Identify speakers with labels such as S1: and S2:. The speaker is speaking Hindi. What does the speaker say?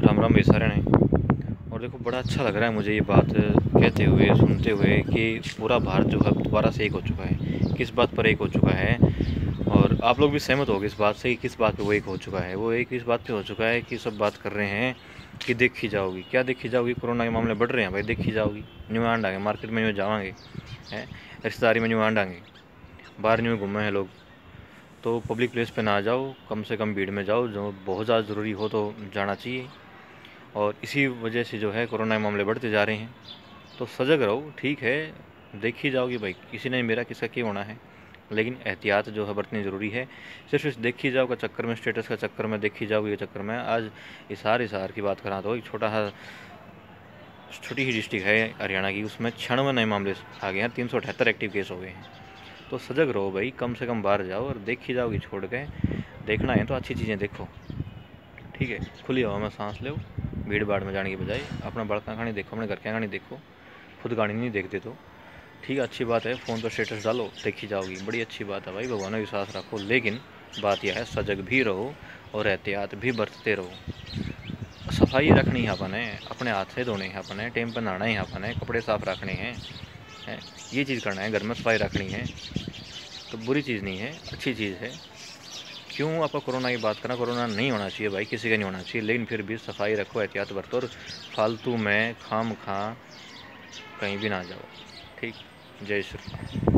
S1: राम राम भाई सारे ने। और देखो, बड़ा अच्छा लग रहा है मुझे ये बात कहते हुए, सुनते हुए कि पूरा भारत जो है दोबारा से एक हो चुका है। किस बात पर एक हो चुका है? और आप लोग भी सहमत हो इस बात से कि किस बात पे वो एक हो चुका है। वो एक इस बात पे हो चुका है कि सब बात कर रहे हैं कि देखी जाओगी। क्या देखी जाओगी? कोरोना के मामले बढ़ रहे हैं भाई, देखी जाओगी। न्यू आंड आएँगे मार्केट में न्यू जावाएँगे हैं? रिश्तेदारी में न्यू आंड आएँगे बाहर न्यू घूमे हैं लोग। तो पब्लिक प्लेस पे ना जाओ, कम से कम भीड़ में जाओ, जो बहुत ज़्यादा ज़रूरी हो तो जाना चाहिए। और इसी वजह से जो है कोरोना के मामले बढ़ते जा रहे हैं। तो सजग रहो, ठीक है, देखी जाओगी भाई, किसी ने मेरा किसका क्यों होना है? लेकिन एहतियात जो है बरतनी ज़रूरी है। सिर्फ़ इस देखी जाओ का चक्कर में, स्टेटस का चक्कर में, देखी जाओ के चक्कर में। आज इसार इसार की बात करा तो एक छोटा सा छोटी ही डिस्ट्रिक्ट है हरियाणा की, उसमें छियानवे नए मामले आ गए हैं, तीन सौ अठहत्तर एक्टिव केस हो गए हैं। तो सजग रहो भाई, कम से कम बाहर जाओ और देखी जाओगी, छोड़ के देखना है तो अच्छी चीज़ें देखो। ठीक है, खुली हवा में सांस लो। भीड़ भाड़ में जाने की बजाय अपना बड़का कहानी देखो, अपने घर की कहानी देखो। खुद गाड़ी नहीं देखते तो। ठीक है, अच्छी बात है, फ़ोन पर स्टेटस डालो, देखी जाओगी। बड़ी अच्छी बात है भाई, भगवान विश्वास रखो। लेकिन बात यह है, सजग भी रहो और एहतियात भी बरतते रहो। सफ़ाई रखनी है अपन, अपने हाथ से धोने हैं अपन, टाइम पर नहाना ही अपन, कपड़े साफ़ रखने हैं, है? ये चीज़ करना है, घर में सफ़ाई रखनी है। तो बुरी चीज़ नहीं है, अच्छी चीज़ है। क्यों आप कोरोना की बात करना, कोरोना नहीं होना चाहिए भाई, किसी का नहीं होना चाहिए। लेकिन फिर भी सफ़ाई रखो, एहतियात बरतो और फालतू में खाम खा कहीं भी ना जाओ। ठीक? जय श्री